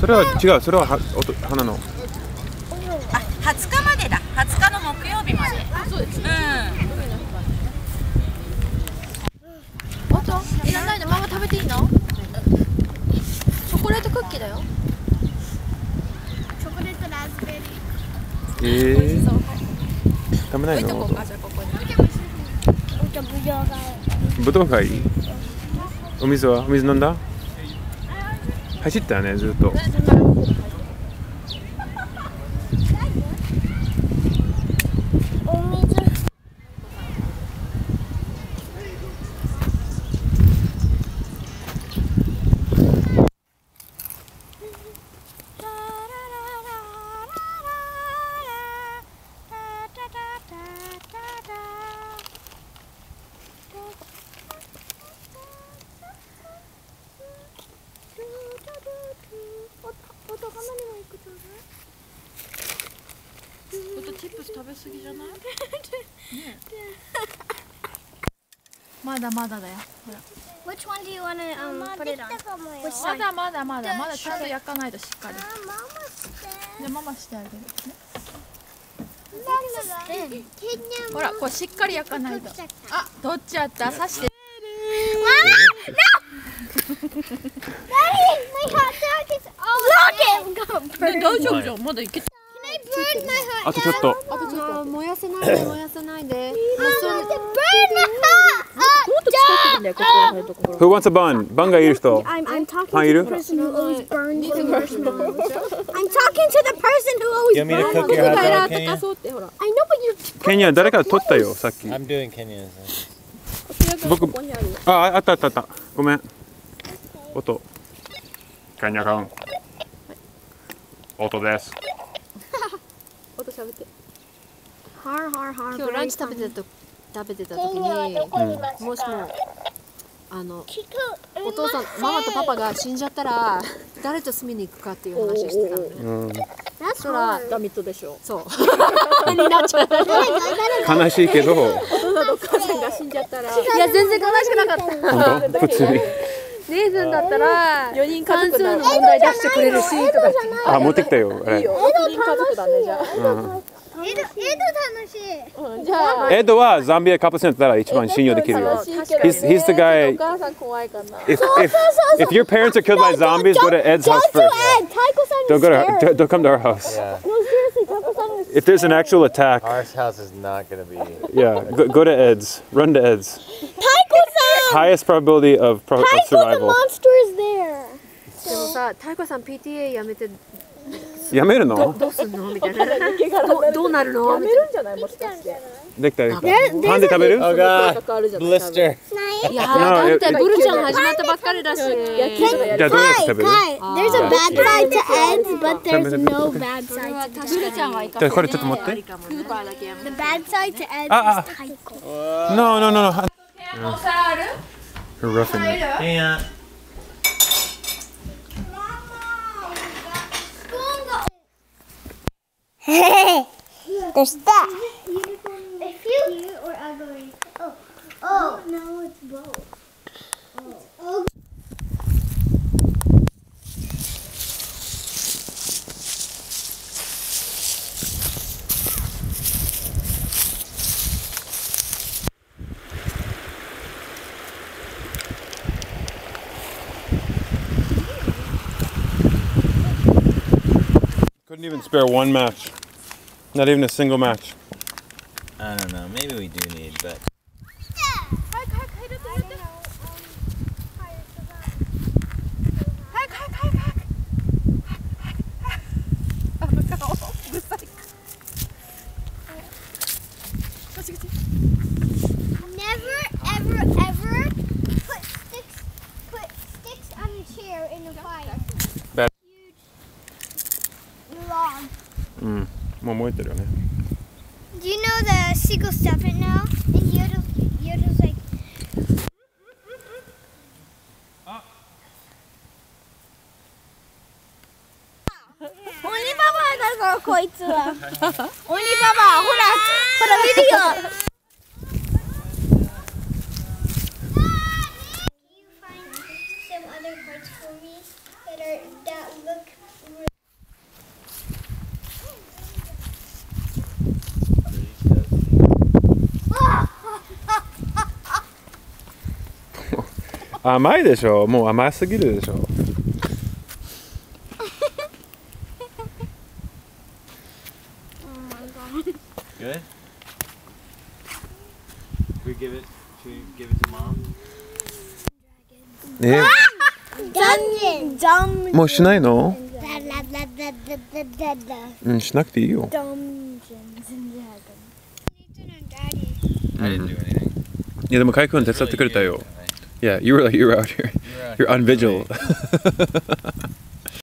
それは違う。それはは音花の。あ、20日までだ。20日の木曜日まで。そうですうん。あといらないのママ食べていいの？チョコレートクッキーだよ。チョコレートラズベリーえ美味しそう食べないの？ぶどうがい。い？お水は？お水飲んだ？走ったよねずっと。とチップス食べ過ぎじゃない？ねまだまだだよ。ほら。Which one do you want to um, put it on? ま?だまだまだまだ。ちゃんと焼かないとしっかり。Ah. じゃあママしてあげるね.ほらこうしっかり焼かないと。あどっちやった。刺して。My hot dog is all 大丈夫じゃん。まだいけあとちょっとあとちょっと燃やせないで燃やさないで to もっと近くでねここのところ Who wants a bun? バンがいる人 I'm, I'm talking パンいる person who always burns the marshmallows. I'm talking to the person who always You want me to burns ほら I know, but you ケニア誰か取ったよさっき I'm doing Kenya's. 僕あああったあったあったごめん音ケニア君音です音喋って har har har 今日ランチ食べてたと食べてた時にもしもあのお父さんママとパパが死んじゃったら 誰と住みに行くかっていう話をしてたの。ねうん。そらダミットでしょ。そう。になっちゃった悲しいけど。お父さんとお母さんが死んじゃったら。いや全然悲しくなかった。本当？普通にネイズンだったら4人家関数族だの問題出してくれるしとかあ持ってきたよあれよ4人家族だねじゃうんエド、エド楽しい。あ、うん、じゃあエドはザンビアカップセントだったら一番信用できるよ楽しいけどね He's- he's the guy- お母さん怖いかな If, if, if your parents are killed by zombies, go to Ed's house first. Don't go to don't, don't come to our house. Yeah. If there's an actual attack, Our house is not gonna be. yeah, go, go to Ed's. Run to Ed's. Highest probability of, pro, of survival. monster is there. でもさ太鼓さん PTA やめてやめるのどうすんのみたいなどうどうなるのみたいやめるんじゃないもしかしてできたできた。パンで食べる Oh god! かかるじゃない Blister. ないや No, だって it- ブルちゃん始まったばっかりだしじゃあどうやって食べる Kai, there's a bad side to Ed's, but there's no bad それは side to 確かにちゃんは行かじゃあこれちょっと持って。ありかもね The bad side to Ed's Ah, is Taiko. No, no, no, no. You're roughing it. Yeah. There's that. If you, if you, or ugly. Oh, oh. No, it's both. Couldn't even spare one match. Not even a single match. I don't know. Maybe we do need, but うん。もう燃えてるよね。Do you know the seagull step it now? And Yoda, Yoda's like. Only Baba だぞこいつは。Only Baba ほらほら見るよ。甘いでしょ。もう甘すぎるでしょ。えもうしないの?うん、しなくていいよ。いや、でも、かいくん手伝ってくれたよ。Yeah, you were like you were out here You were out You're on vigil.